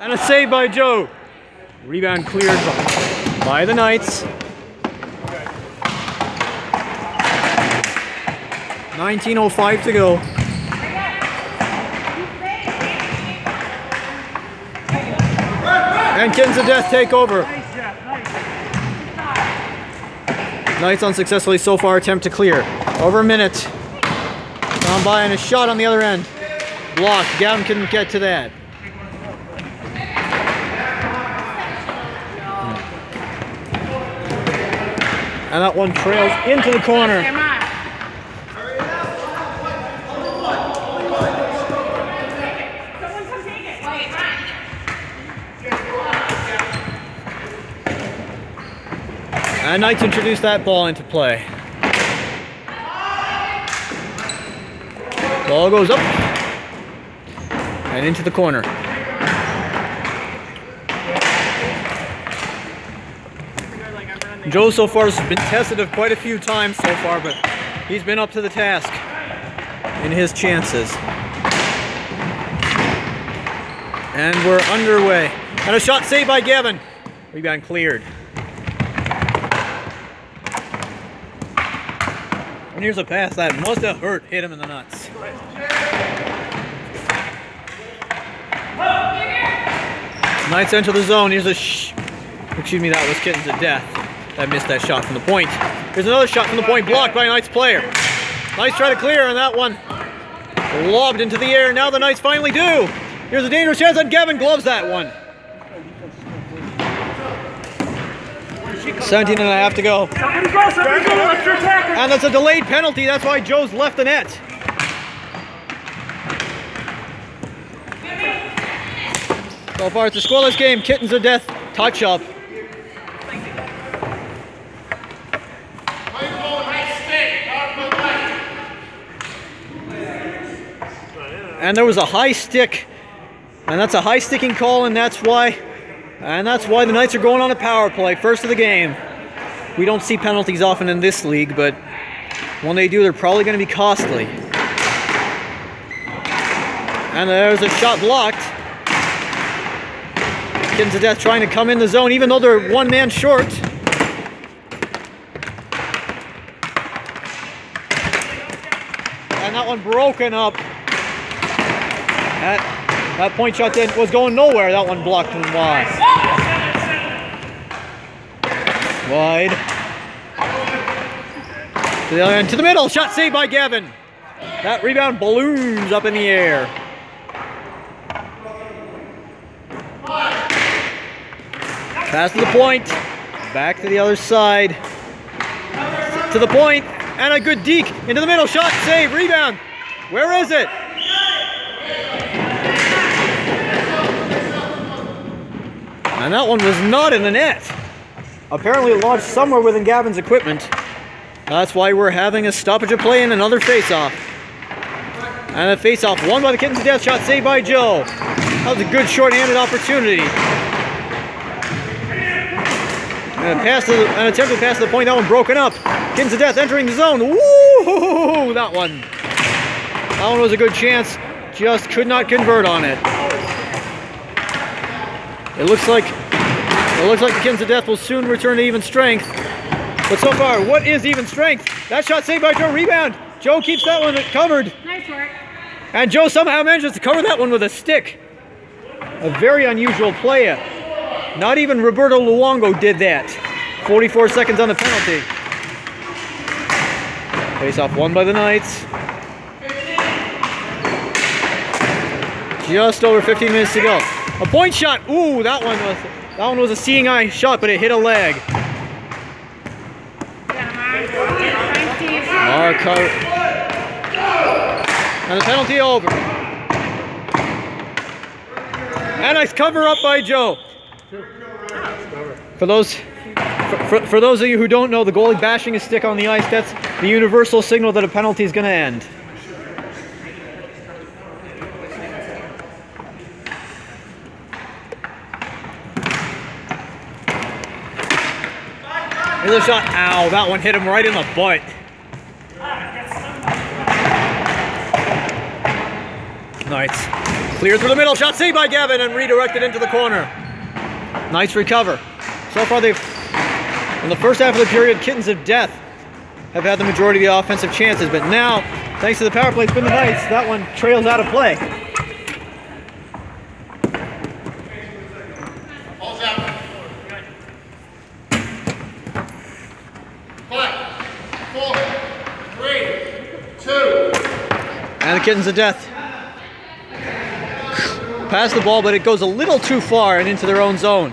And a save by Joe. Rebound cleared by the Knights. 19.05 to go. And Kittens of Death take over. Knights unsuccessfully so far attempt to clear. Over a minute. Gone by and a shot on the other end. Blocked. Gavin couldn't get to that. And that one trails into the corner. And Knights introduce that ball into play. Ball goes up and into the corner. Joe so far has been tested of quite a few times so far, but he's been up to the task in his chances. And we're underway. And a shot saved by Gavin. Rebound cleared. And here's a pass that must have hurt, hit him in the nuts. Knights enter the zone. Here's a excuse me, that was Kittens of Death. That missed that shot from the point. Here's another shot from the point, blocked by a Knights player. Knights try to clear, and that one lobbed into the air. Now the Knights finally do. Here's a dangerous chance, and Gavin gloves that one. 17 and a half to go. And that's a delayed penalty. That's why Joe's left the net. So far, it's a scoreless game. Kittens of Death touch up. And there was a high stick, and that's a high sticking call, and that's why, and that's why the Knights are going on a power play, first of the game. We don't see penalties often in this league, but when they do, they're probably going to be costly. And there's a shot blocked. Kittens of Death trying to come in the zone, even though they're one man short. And that one broken up. That, point shot then was going nowhere. That one blocked and wide. Wide. To the other end, to the middle. Shot saved by Gavin. That rebound balloons up in the air. Pass to the point. Back to the other side. To the point, And a good deke. Into the middle. Shot, save, rebound. Where is it? And that one was not in the net. Apparently lodged somewhere within Gavin's equipment. That's why we're having a stoppage of play and another face-off. And a face-off won by the Kittens of Death shot saved by Joe. That was a good short-handed opportunity. And a pass to the, an attempted pass to the point, that one broken up. Kittens of Death entering the zone. Woo! That one. That one was a good chance. Just could not convert on it. It looks like it looks like the Kittens of Death will soon return to even strength. But so far, what is even strength? That shot saved by Joe. Rebound. Joe keeps that one covered. Nice work. And Joe somehow manages to cover that one with a stick. A very unusual play. Not even Roberto Luongo did that. 44 seconds on the penalty. Face off won by the Knights. Just over 15 minutes to go. A point shot. Ooh, that one was that one was a seeing eye shot, but it hit a leg. Cover. And the penalty over. And nice cover up by Joe. For those for, for those of you who don't know, the goalie bashing his stick on the ice, that's the universal signal that a penalty is going to end. Here's a shot. Ow, that one hit him right in the butt. Nice. Clear through the middle, shot saved by Gavin and redirected into the corner. Nice recover. So far they've, in the first half of the period, Kittens of Death have had the majority of the offensive chances, but now, thanks to the power play, it's been the Knights, that one trails out of play. The Kittens of Death pass the ball, but it goes a little too far and into their own zone.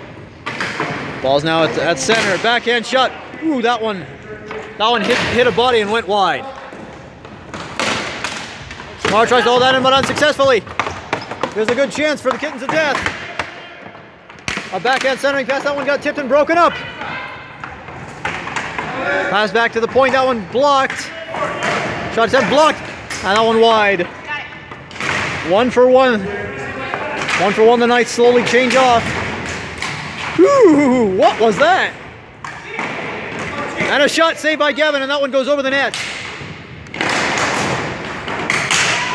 Ball's now at, at center. Backhand shot. Ooh, that one, that one hit, hit a body and went wide. Smar tries to hold that in, but unsuccessfully. There's a good chance for the Kittens of Death. A backhand centering pass. That one got tipped and broken up. Pass back to the point. That one blocked. Shot set blocked. And that one wide. One for one. One for one. The Knights slowly change off. Ooh, what was that? And a shot saved by Gavin, and that one goes over the net.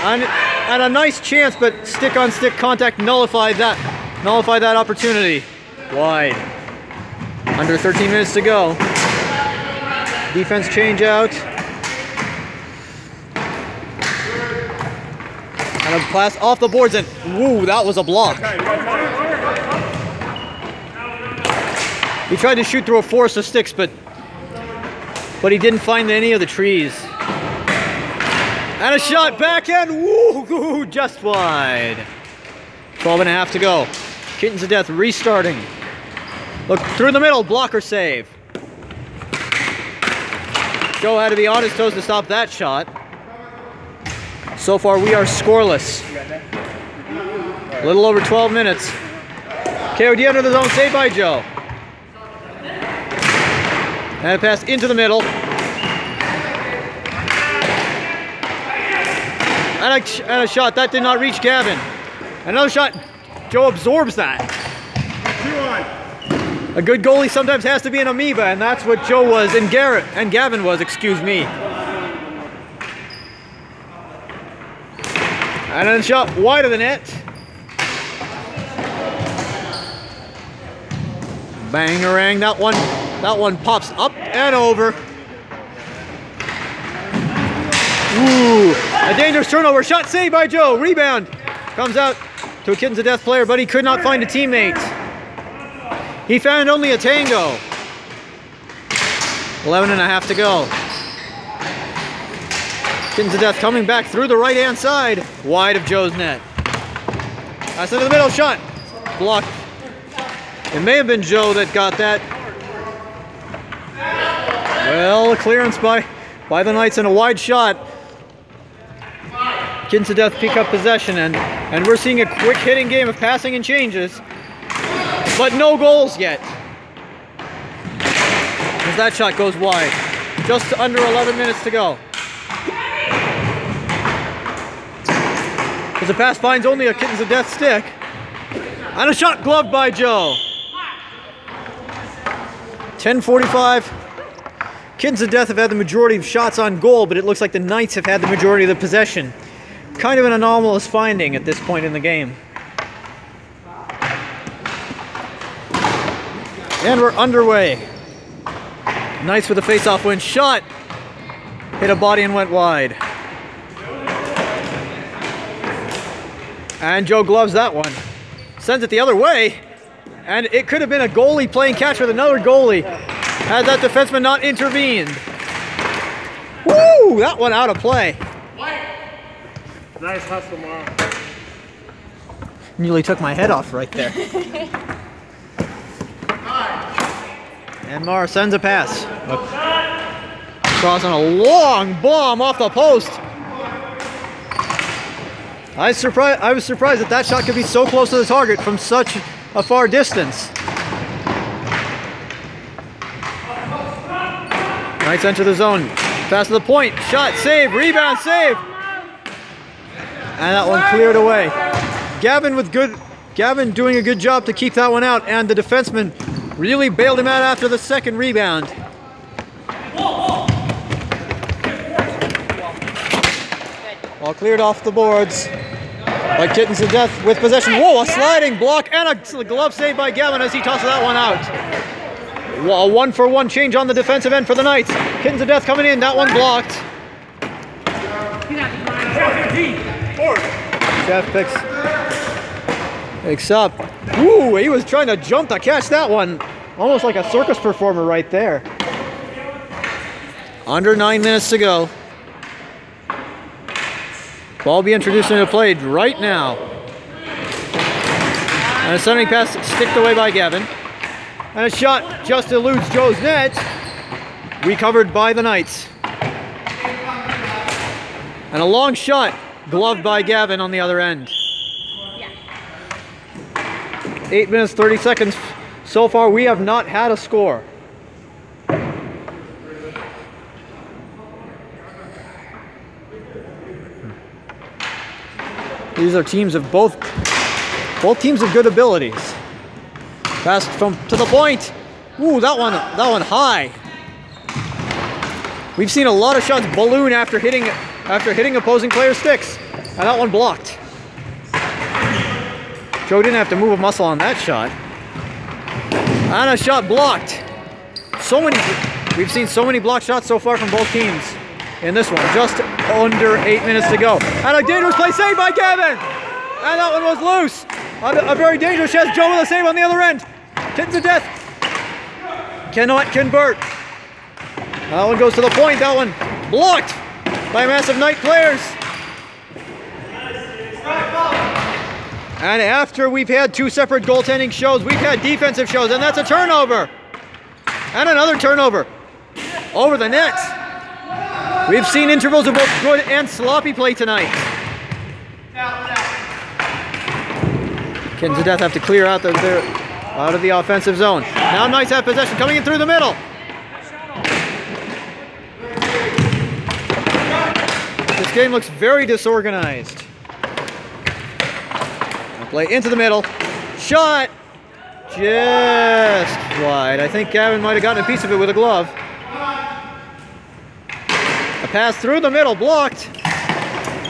And, and a nice chance, but stick on stick contact nullified that nullified that opportunity. Wide. Under 13 minutes to go. Defense change out. And a pass off the boards and woo, that was a block. He tried to shoot through a forest of sticks, but but he didn't find any of the trees. And a shot back backhand, woo, just wide. 12 and a half to go. Kittens of Death restarting. Look through the middle, blocker save. Joe had to be on his toes to stop that shot. So far, we are scoreless. A little over 12 minutes. KOD under the zone, saved by Joe. And a pass into the middle. And a, and a shot. That did not reach Gavin. Another shot. Joe absorbs that. A good goalie sometimes has to be an amoeba, and that's what Joe was, and Garrett, and Gavin was, excuse me. And then shot wide of the net. Bangarang, that one, that one pops up and over. Ooh, a dangerous turnover. Shot saved by Joe. Rebound. Comes out to a Kittens of Death player, but he could not find a teammate. He found only a tango. 11 and a half to go. Kittens of Death coming back through the right-hand side, wide of Joe's net. That's into the middle shot. Blocked. It may have been Joe that got that. Well, clearance by, by the Knights and a wide shot. Kittens of Death pick up possession, and, and we're seeing a quick hitting game of passing and changes, but no goals yet. As that shot goes wide. Just under 11 minutes to go. The pass finds only a Kittens of Death stick. And a shot gloved by Joe. 10.45. Kittens of Death have had the majority of shots on goal, but it looks like the Knights have had the majority of the possession. Kind of an anomalous finding at this point in the game. And we're underway. Knights with a face-off win. Shot! Hit a body and went wide. And Joe gloves that one. Sends it the other way. And it could have been a goalie playing catch with another goalie had that defenseman not intervened. Woo! That one out of play. Nice hustle, Mara. Nearly took my head off right there. and Mara sends a pass. Crossing a long bomb off the post. I, I was surprised that that shot could be so close to the target from such a far distance. Knights enter the zone. Pass to the point. Shot, save, rebound, save. And that one cleared away. Gavin with good, Gavin doing a good job to keep that one out, and the defenseman really bailed him out after the second rebound. All cleared off the boards. by Kittens of death with possession. Whoa, a sliding block and a glove save by Gavin as he tosses that one out. A one for one change on the defensive end for the Knights. Kittens of death coming in, that one blocked. Jeff picks, picks up. Ooh, he was trying to jump to catch that one. Almost like a circus performer right there. Under nine minutes to go. Ball be introduced into play right now. And a sending pass sticked away by Gavin. And a shot just eludes Joe's net. Recovered by the Knights. And a long shot gloved by Gavin on the other end. Eight minutes, 30 seconds. So far, we have not had a score. These are teams of both, both teams have good abilities. Pass from to the point. Ooh, that one, that one high. We've seen a lot of shots balloon after hitting, after hitting opposing player sticks, and that one blocked. Joe didn't have to move a muscle on that shot. And a shot blocked. So many, we've seen so many block shots so far from both teams in this one. Just under eight minutes to go. And a dangerous play saved by Gavin. And that one was loose. A, a very dangerous chance. Joe with a save on the other end. Kittens of death. Cannot convert. That one goes to the point. That one blocked by massive Knight players. And after we've had two separate goaltending shows, we've had defensive shows, and that's a turnover. And another turnover over the net. We've seen intervals of both good and sloppy play tonight. Kittens of Death have to clear out the, their, out of the offensive zone. Now Knights have possession coming in through the middle. This game looks very disorganized. Play into the middle. Shot! Just wide. I think Gavin might have gotten a piece of it with a glove. Pass through the middle, blocked.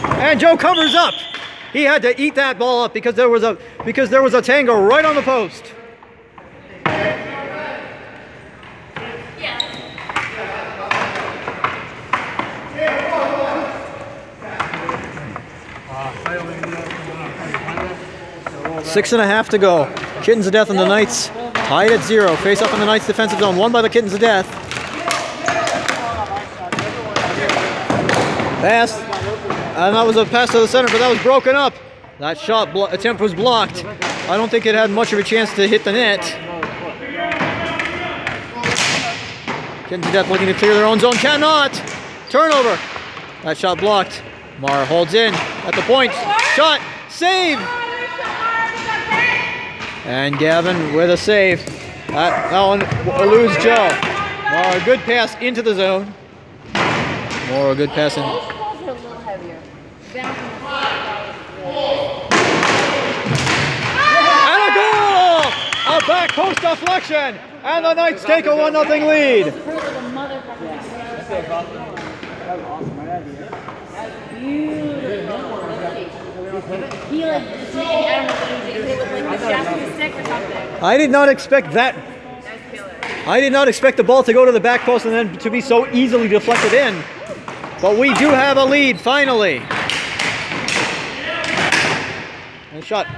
And Joe covers up. He had to eat that ball up because there was a because there was a tango right on the post. Six and a half to go. Kittens of Death and the Knights tied at zero. Face up in the Knights defensive zone. Won by the Kittens of Death. Pass. And that was a pass to the center, but that was broken up. That shot attempt was blocked. I don't think it had much of a chance to hit the net. Kittens of Death looking to clear their own zone. Cannot. Turnover. That shot blocked. Mara holds in at the point. Shot. Save. And Gavin with a save. That, that one eludes Joe. More a good pass into the zone. More good passing. And a goal! A back post deflection! And the Knights take a 1-0 lead. I did not expect that. I did not expect the ball to go to the back post and then to be so easily deflected in. But we do have a lead, finally. And shot.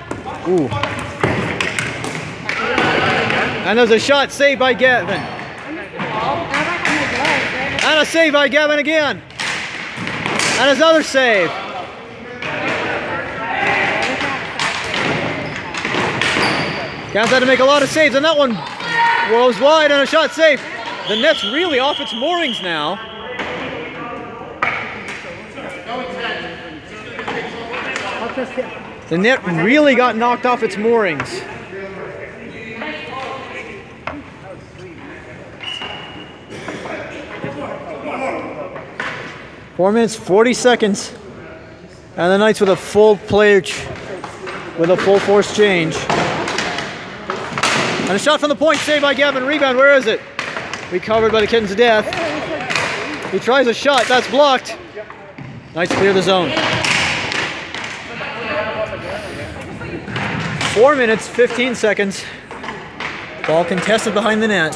Ooh. And there's a shot saved by Gavin. And a save by Gavin again. And another save. Gav's had to make a lot of saves, and that one goes wide and a shot safe. The net's really off its moorings now. The net really got knocked off its moorings. Four minutes, 40 seconds. And the Knights with a full play, with a full force change. And a shot from the point, saved by Gavin. Rebound, where is it? Recovered by the Kittens of Death. He tries a shot, that's blocked. Knights clear the zone. Four minutes, 15 seconds. Ball contested behind the net.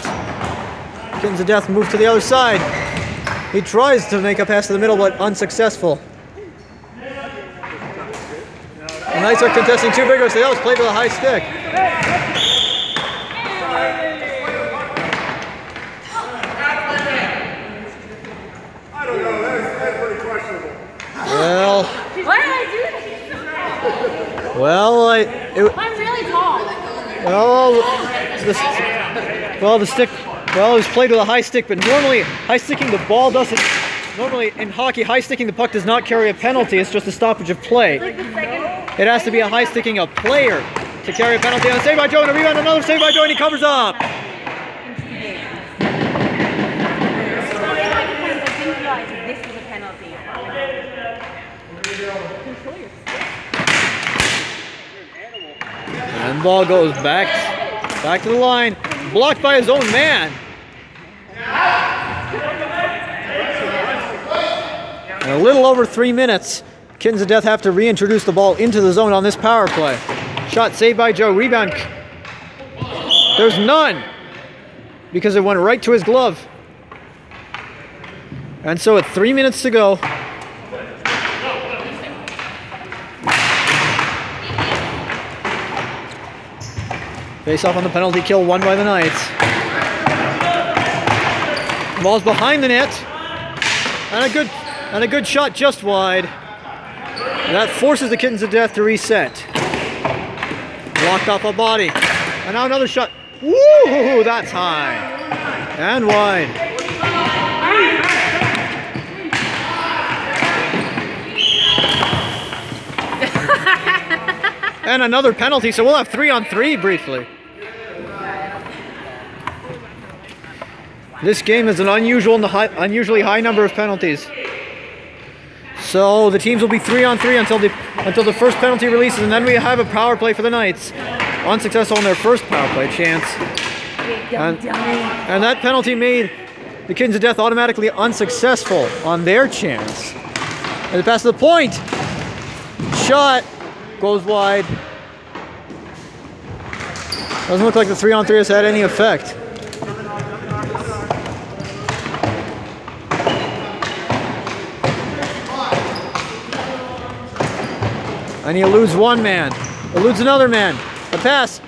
Kittens of Death move to the other side. He tries to make a pass to the middle, but unsuccessful. The Knights are contesting too vigorously. That was played with a high stick. Well, Why did I do this? well, I, it, I'm really tall. well, the, well, the stick, well, it was played with a high stick, but normally high sticking the ball doesn't. Normally in hockey, high sticking the puck does not carry a penalty. It's just a stoppage of play. Like the second. It has to be a high sticking a player to carry a penalty. And a save by Joe and a rebound. Another save by Joe and he covers up. In my defense, I didn't realize that this was a penalty. Control your And ball goes back, back to the line, blocked by his own man. In a little over three minutes, Kittens of Death have to reintroduce the ball into the zone on this power play. Shot saved by Joe. Rebound. There's none because it went right to his glove. And so, at three minutes to go, Face off on the penalty kill won by the Knights. Ball's behind the net. And a good and a good shot just wide. And that forces the Kittens of Death to reset. Blocked off a body. And now another shot. Woo! That's high. And wide. and another penalty, so we'll have three on three briefly. This game is an unusual, unusually high number of penalties. So the teams will be three on three until the until the first penalty releases, and then we have a power play for the Knights. Unsuccessful on their first power play chance, and, and that penalty made the Kittens of Death automatically unsuccessful on their chance. And the pass to the point, shot goes wide. Doesn't look like the three on three has had any effect. And he eludes one man, eludes another man. A pass,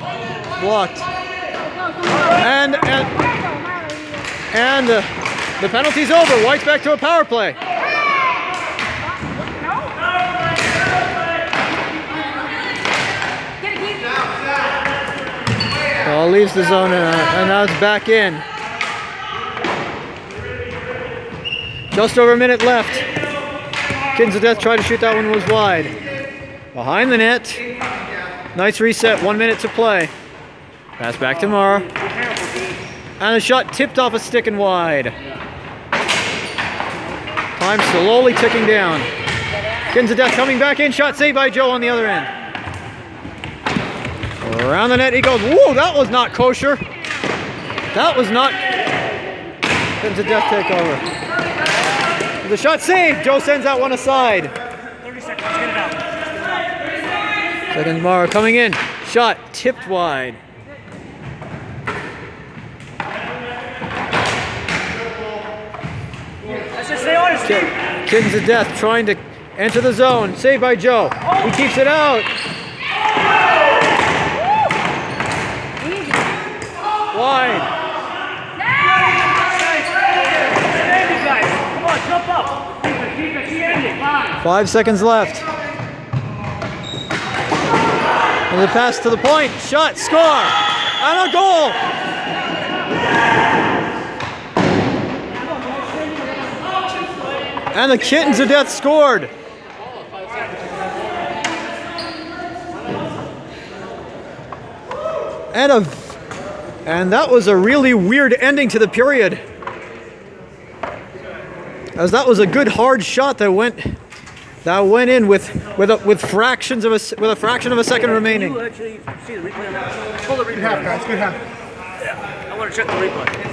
blocked. And and and uh, the penalty's over. White's back to a power play. It, keep. Leaves the zone and, uh, and now it's back in. Just over a minute left. Kittens of Death tried to shoot that one was wide. Behind the net. Nice reset, one minute to play. Pass back to Mara. And a shot tipped off a stick and wide. Time slowly ticking down. Of Death coming back in. Shot saved by Joe on the other end. Around the net he goes. Whoa, that was not kosher. That was not. Kittens of Death take over. The shot saved. Joe sends that one aside. 30 seconds. Second Mara coming in. Shot tipped wide. Kittens of Death trying to enter the zone. Saved by Joe. He keeps it out. Wide. Five seconds Come the pass to the point. Shot. Score. And a goal. And the Kittens of Death scored. And a and that was a really weird ending to the period. As that was a good hard shot that went that went in with with a, with fractions of a s- with a fraction of a second remaining. You actually see the replay on that. Pull the replay. Good half, guys. Good half. I want to check the replay.